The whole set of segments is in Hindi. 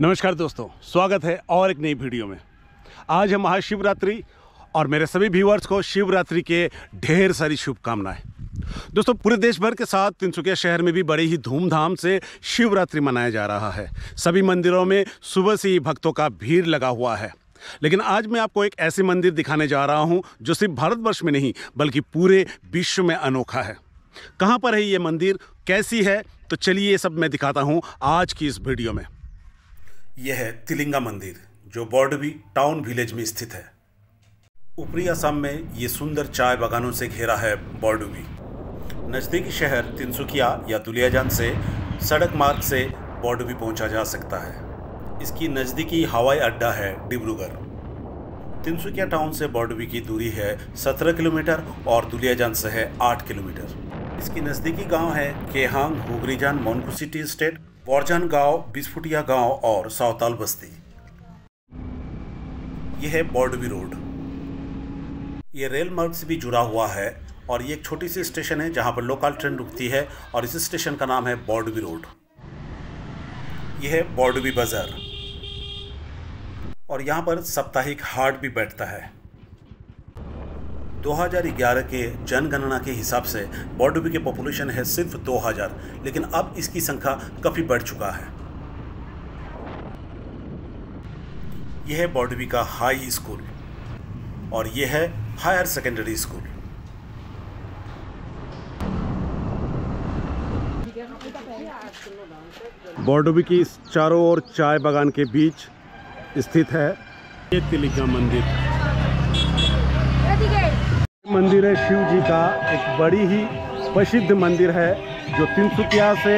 नमस्कार दोस्तों, स्वागत है और एक नई वीडियो में। आज है महाशिवरात्रि और मेरे सभी व्यूअर्स को शिवरात्रि के ढेर सारी शुभकामनाएँ। दोस्तों, पूरे देश भर के साथ तिनसुकिया शहर में भी बड़े ही धूमधाम से शिवरात्रि मनाया जा रहा है। सभी मंदिरों में सुबह से ही भक्तों का भीड़ लगा हुआ है। लेकिन आज मैं आपको एक ऐसे मंदिर दिखाने जा रहा हूँ, जो सिर्फ़ भारतवर्ष में नहीं, बल्कि पूरे विश्व में अनोखा है। कहाँ पर है ये मंदिर, कैसी है? तो चलिए ये सब मैं दिखाता हूँ आज की इस वीडियो में। यह है तिलिंगा मंदिर, जो बॉर्डवी टाउन विलेज में स्थित है। ऊपरी असम में ये सुंदर चाय बागानों से घेरा है बॉर्डवी नज़दीकी शहर तिनसुकिया या दुलियाजान से सड़क मार्ग से बॉर्डवी पहुँचा जा सकता है। इसकी नज़दीकी हवाई अड्डा है डिब्रूगढ़। तिनसुकिया टाउन से बॉर्डवी की दूरी है 17 किलोमीटर और दुलियाजान से है 8 किलोमीटर। इसकी नज़दीकी गाँव है केहांग हुगरीजान मोनकुसिटी स्टेट बौरजान गाँव, बिस्फुटिया गाँव और सावताल बस्ती। यह है बॉर्डवी रोड। ये रेल मार्ग से भी जुड़ा हुआ है और ये एक छोटी सी स्टेशन है जहाँ पर लोकल ट्रेन रुकती है और इस स्टेशन का नाम है बॉर्डवी रोड। यह है बॉर्डवी बाज़ार। और यहाँ पर साप्ताहिक हाट भी बैठता है। 2011 के जनगणना के हिसाब से बॉर्डवी के पॉपुलेशन है सिर्फ़ 2000 लेकिन अब इसकी संख्या काफ़ी बढ़ चुका है। यह है बॉर्डवी का हाई स्कूल और यह है हायर सेकेंडरी स्कूल। बॉर्डवी की इस चारों ओर चाय बागान के बीच स्थित है। ये तिलिका मंदिर। मंदिर है शिव जी का। एक बड़ी ही प्रसिद्ध मंदिर है जो तिनसुकिया से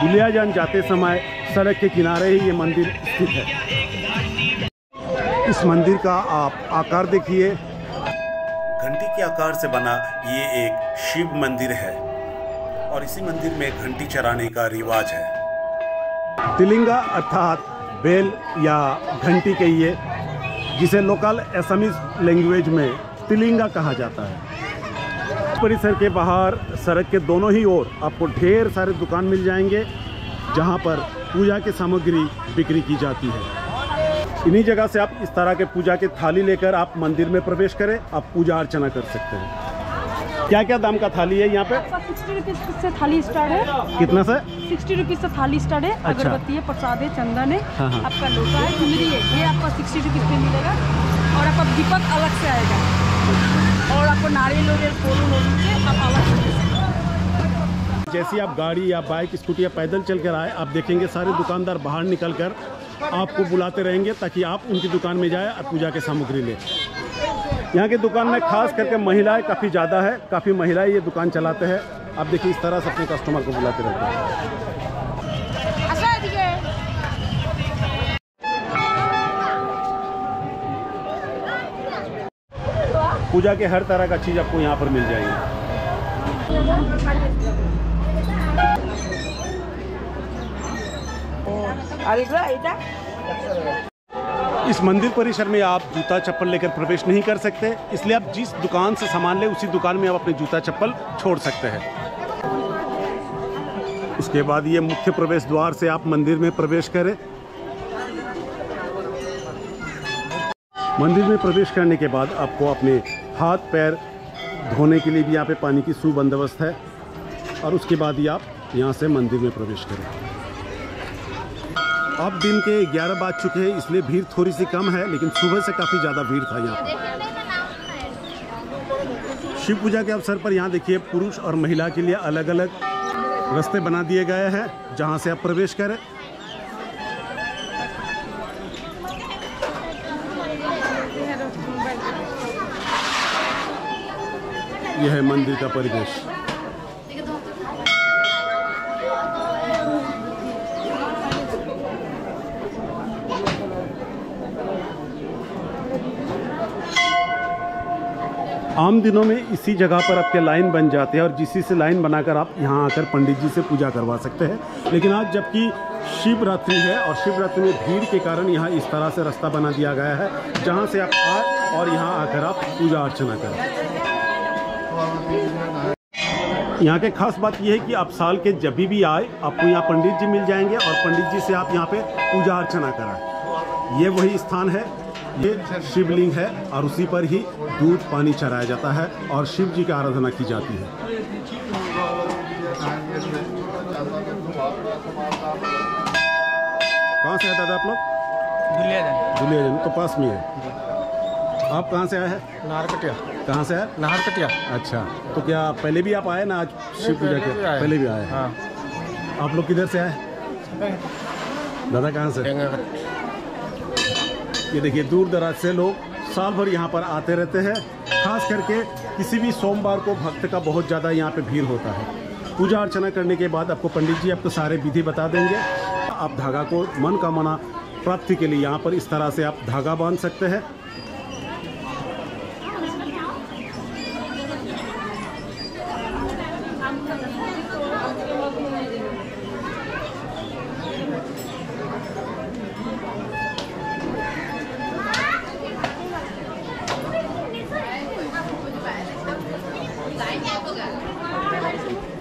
दुलियाजान जाते समय सड़क के किनारे ही ये मंदिर स्थित है। इस मंदिर का आप आकार देखिए। घंटी के आकार से बना ये एक शिव मंदिर है और इसी मंदिर में घंटी चराने का रिवाज है। तिलिंगा अर्थात बेल या घंटी कहिए जिसे लोकल असमीज लैंग्वेज में तिलिंगा कहा जाता है। परिसर के बाहर सड़क के दोनों ही ओर आपको ढेर सारे दुकान मिल जाएँगे जहाँ पर पूजा की सामग्री बिक्री की जाती है। इन्हीं जगह से आप इस तरह के पूजा की थाली लेकर आप मंदिर में प्रवेश करें आप पूजा अर्चना कर सकते हैं। क्या क्या दाम का थाली है यहाँ पे? सिक्सटी रुपीज़ से थाली स्टार्ट है। कितना से सिक्सटी रुपीज़ से थाली स्टार्ट है। अच्छा। अगरबत्ती है प्रसाद है चंदन है हाँ, हाँ। आपका लोटा है चुनरी है ये आपका सिक्सटी रुपीज़ में मिलेगा। और आपका दीपक अलग से आएगा। और आपको नारियल जैसे आप गाड़ी या बाइक, स्कूटी या पैदल चल कर आए, आप देखेंगे सारे दुकानदार बाहर निकल कर आपको बुलाते रहेंगे ताकि आप उनकी दुकान में जाए और पूजा की सामग्री लें। यहाँ की दुकान में खास करके महिलाएँ काफ़ी ज़्यादा है, काफ़ी महिलाएँ ये दुकान चलाते हैं। आप देखिए, इस तरह से अपने कस्टमर को बुलाते रहते हैं। पूजा के हर तरह का चीज़ आपको यहाँ पर मिल जाएगी। इस मंदिर परिसर में आप जूता चप्पल लेकर प्रवेश नहीं कर सकते, इसलिए आप जिस दुकान से सामान ले, उसी दुकान में आप अपने जूता चप्पल छोड़ सकते हैं। इसके बाद ये मुख्य प्रवेश द्वार से आप मंदिर में प्रवेश करें। मंदिर में प्रवेश करने के बाद आपको अपने हाथ, पैर धोने के लिए भी यहाँ पे पानी की सुबंदोबस्त है, और उसके बाद ही आप यहाँ से मंदिर में प्रवेश करें। अब दिन के 11 बज चुके हैं, इसलिए भीड़ थोड़ी सी कम है, लेकिन सुबह से काफ़ी ज़्यादा भीड़ था यहाँ पर। शिव पूजा के अवसर पर यहाँ देखिए, पुरुष और महिला के लिए अलग अलग रास्ते बना दिए गए हैं, जहाँ से आप प्रवेश करें। यह है मंदिर का परिवेश। आम दिनों में इसी जगह पर आपके लाइन बन जाते हैं और जिसी से लाइन बनाकर आप यहाँ आकर पंडित जी से पूजा करवा सकते हैं। लेकिन आज जबकि शिवरात्रि है और शिवरात्रि में भीड़ के कारण यहाँ इस तरह से रास्ता बना दिया गया है, जहाँ से आप आए और यहाँ आकर आप पूजा अर्चना करें। यहाँ के खास बात यह है कि आप साल के जब भी आए, आपको यहाँ पंडित जी मिल जाएँगे और पंडित जी से आप यहाँ पे पूजा अर्चना कराएँ। ये वही स्थान है ये शिवलिंग है और उसी पर ही दूध पानी चढ़ाया जाता है और शिव जी की आराधना की जाती है। कहाँ से आए दादा आप लोग? दुलिया दुलियाजन तो पास में है आप कहाँ से आए हैं? नाहरकटिया। कहाँ से आए? नाहरकटिया। अच्छा तो क्या पहले भी आप आए ना आज शिव पूजा के। पहले भी आए हैं। हाँ। आप लोग किधर से आए? दादा कहाँ से? ये देखिए, दूर दराज से लोग साल भर यहाँ पर आते रहते हैं। खास करके किसी भी सोमवार को भक्त का बहुत ज़्यादा यहाँ पे भीड़ होता है। पूजा अर्चना करने के बाद आपको पंडित जी आपको सारे विधि बता देंगे। आप धागा को मन का मना प्राप्ति के लिए यहाँ पर इस तरह से आप धागा बाँध सकते हैं।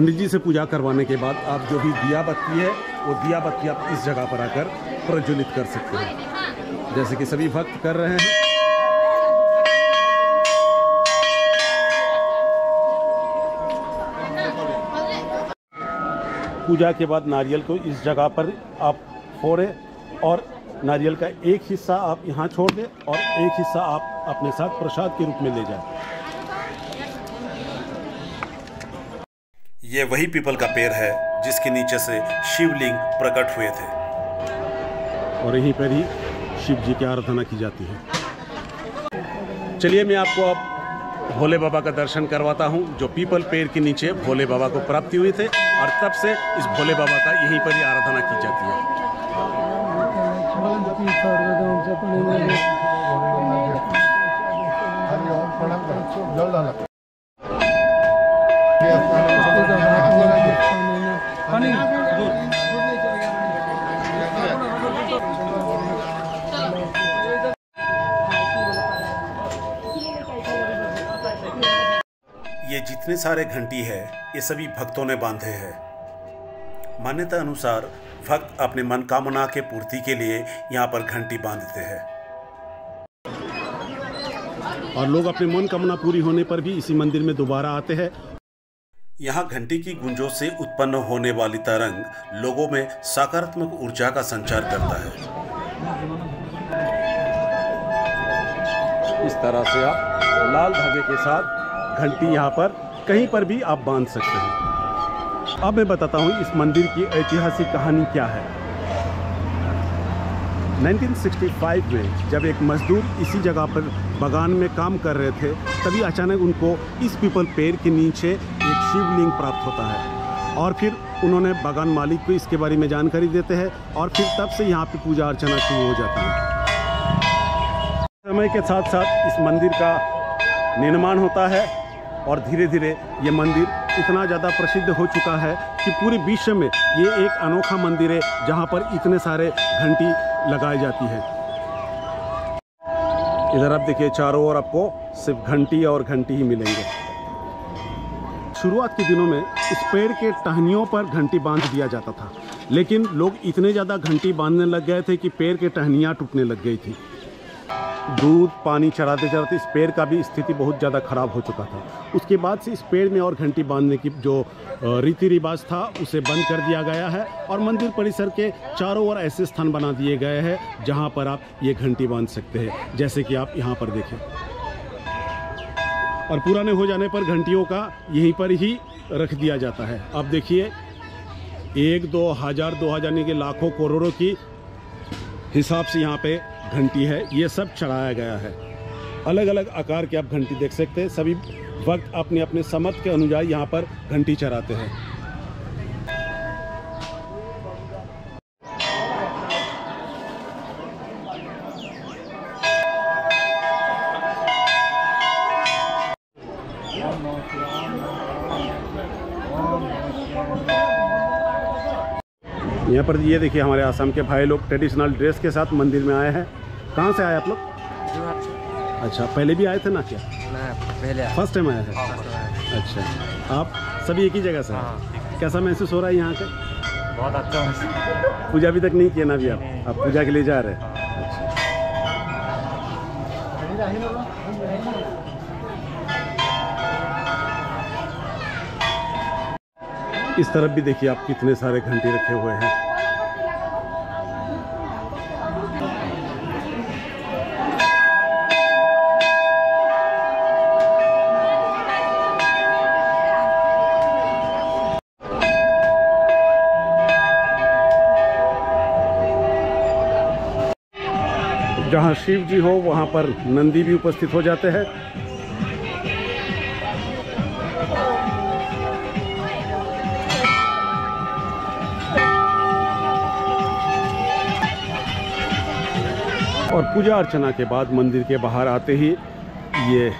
पंडित जी से पूजा करवाने के बाद आप जो भी दिया बत्ती है, वो दिया बत्ती आप इस जगह पर आकर प्रज्वलित कर सकते हैं। जैसे कि सभी भक्त कर रहे हैं। पूजा के बाद नारियल को इस जगह पर आप फोड़े और नारियल का एक हिस्सा आप यहाँ छोड़ दें और एक हिस्सा आप अपने साथ प्रसाद के रूप में ले जाएँ। ये वही पीपल का पेड़ है जिसके नीचे से शिवलिंग प्रकट हुए थे। और यहीं पर ही शिव जी की आराधना की जाती है। चलिए मैं आपको अब भोले बाबा का दर्शन करवाता हूँ जो पीपल पेड़ के नीचे भोले बाबा को प्राप्ति हुई थे और तब से इस भोले बाबा का यहीं पर ही आराधना की जाती है। ये जितने सारे घंटी है ये सभी भक्तों ने बांधे हैं। मान्यता अनुसार भक्त अपने मनकामना के पूर्ति के लिए यहाँ पर घंटी बांधते हैं। और लोग अपने मनकामना पूरी होने पर भी इसी मंदिर में दोबारा आते हैं। यहाँ घंटी की गुंजों से उत्पन्न होने वाली तरंग लोगों में सकारात्मक ऊर्जा का संचार करता है। इस तरह से आप लाल धागे के साथ घंटी यहाँ पर कहीं पर भी आप बाँध सकते हैं। अब मैं बताता हूँ इस मंदिर की ऐतिहासिक कहानी क्या है। 1965 में जब एक मजदूर इसी जगह पर बागान में काम कर रहे थे, तभी अचानक उनको इस पीपल पेड़ के नीचे शिवलिंग प्राप्त होता है। और फिर उन्होंने बागान मालिक को इसके बारे में जानकारी देते हैं और फिर तब से यहाँ पे पूजा अर्चना शुरू हो जाती है। समय के साथ साथ इस मंदिर का निर्माण होता है और धीरे धीरे ये मंदिर इतना ज़्यादा प्रसिद्ध हो चुका है कि पूरे विश्व में ये एक अनोखा मंदिर है जहाँ पर इतने सारे घंटी लगाई जाती है। इधर आप देखिए, चारों ओर आपको सिर्फ़ घंटी और घंटी ही मिलेंगे। शुरुआत के दिनों में इस पेड़ के टहनियों पर घंटी बाँध दिया जाता था। लेकिन लोग इतने ज़्यादा घंटी बांधने लग गए थे कि पेड़ के टहनियाँ टूटने लग गई थी। दूध, पानी चढ़ाते चढ़ाते इस पेड़ का भी स्थिति बहुत ज़्यादा खराब हो चुका था। उसके बाद से इस पेड़ में और घंटी बांधने की जो रीति रिवाज था, उसे बंद कर दिया गया है और मंदिर परिसर के चारों ओर ऐसे स्थान बना दिए गए हैं जहाँ पर आप ये घंटी बाँध सकते हैं। जैसे कि आप यहाँ पर देखें। और पुराने हो जाने पर घंटियों का यहीं पर ही रख दिया जाता है। आप देखिए, एक, दो हज़ार दो हज़ार यानी कि लाखों करोड़ों की हिसाब से यहाँ पे घंटी है। ये सब चढ़ाया गया है। अलग अलग आकार के आप घंटी देख सकते हैं। सभी वक्त अपने अपने समर्थ के अनुसार यहाँ पर घंटी चढ़ाते हैं। यहाँ पर ये देखिए हमारे आसाम के भाई लोग ट्रेडिशनल ड्रेस के साथ मंदिर में आए हैं। कहाँ से आए आप लोग? अच्छा पहले भी आए थे ना क्या? पहले फ़र्स्ट टाइम आए हैं? अच्छा आप सभी एक ही जगह से हैं? हाँ है कैसा महसूस हो रहा है यहाँ का? बहुत अच्छा है पूजा अभी तक नहीं किया ना अभी आप? आप पूजा के लिए जा रहे हैं? इस तरफ़ भी देखिए आप कितने सारे घंटे रखे हुए हैं। जहाँ शिव जी हो, वहाँ पर नंदी भी उपस्थित हो जाते हैं। और पूजा अर्चना के बाद मंदिर के बाहर आते ही ये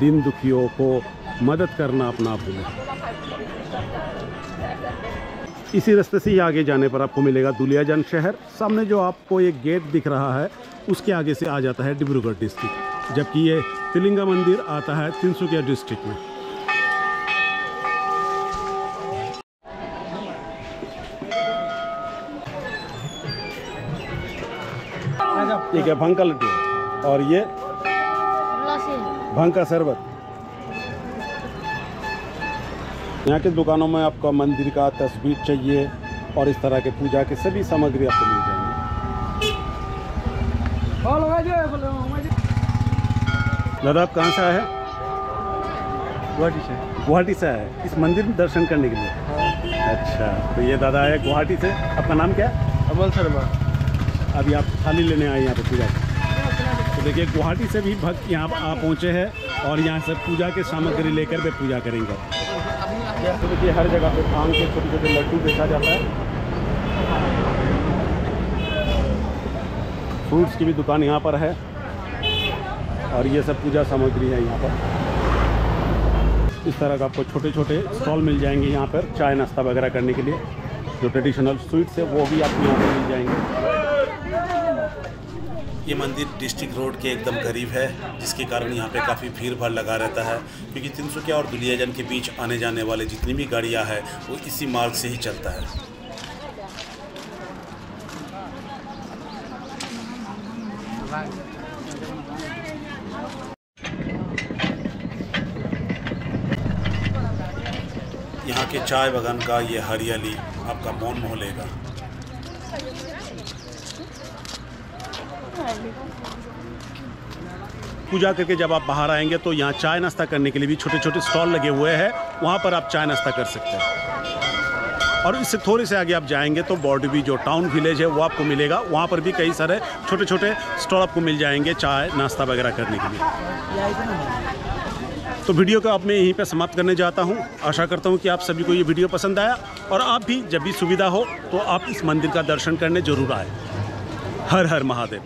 दिन दुखियों को मदद करना अपना भूलें इसी रास्ते से ही आगे जाने पर आपको मिलेगा दुलियाजन शहर। सामने जो आपको एक गेट दिख रहा है, उसके आगे से आ जाता है डिब्रूगढ़ डिस्ट्रिक्ट, जबकि ये तिलिंगा मंदिर आता है तिनसुकिया डिस्ट्रिक्ट में। ठीक है भंग का लड्डू और ये? भंग का शरबत। यहाँ के दुकानों में आपको मंदिर का तस्वीर चाहिए और इस तरह के पूजा के सभी सामग्री आपको मिल जाएँगे। दादा आप कहाँ से आए हैं? गुवाहाटी से। गुवाहाटी से आए हैं। इस मंदिर में दर्शन करने के लिए। अच्छा तो ये दादा आए गुवाहाटी से। आपका नाम क्या? है अमल शर्मा। अभी आप थाली लेने आए यहाँ पर पूजा की। तो देखिए गुवाहाटी से भी भक्त यहाँ आ पहुँचे हैं और यहाँ से पूजा के सामग्री लेकर वे पूजा करेंगे। तो देखिए हर जगह पे भाँग के छोटे छोटे लड्डू बेचा जाता है। फ्रूट्स की भी दुकान यहाँ पर है और ये सब पूजा सामग्री है यहाँ पर। इस तरह का आपको छोटे छोटे स्टॉल मिल जाएँगे यहाँ पर चाय नाश्ता वगैरह करने के लिए। जो ट्रेडिशनल स्वीट्स है वो भी आपको यहाँ पर मिल जाएँगे। ये मंदिर डिस्ट्रिक्ट रोड के एकदम करीब है, जिसके कारण यहाँ पे काफ़ी भीड़ भाड़ लगा रहता है, क्योंकि तिनसुकिया और दुलियाजन के बीच आने जाने वाले जितनी भी गाड़ियाँ हैं, वो इसी मार्ग से ही चलता है। यहाँ के चाय बागान का ये हरियाली आपका मौन मोह लेगा। पूजा करके जब आप बाहर आएँगे तो यहाँ चाय नाश्ता करने के लिए भी छोटे छोटे स्टॉल लगे हुए हैं। वहाँ पर आप चाय नाश्ता कर सकते हैं। और इससे थोड़े से आगे आप जाएँगे तो बॉर्डवी जो टाउन विलेज है, वो आपको मिलेगा। वहाँ पर भी कई सारे छोटे छोटे स्टॉल आपको मिल जाएँगे चाय नाश्ता वगैरह करने के लिए। तो वीडियो को अब मैं यहीं पर समाप्त करने जाता हूँ। आशा करता हूँ कि आप सभी को ये वीडियो पसंद आया। और आप भी, जब भी सुविधा हो तो आप इस मंदिर का दर्शन करने ज़रूर आए। हर हर महादेव।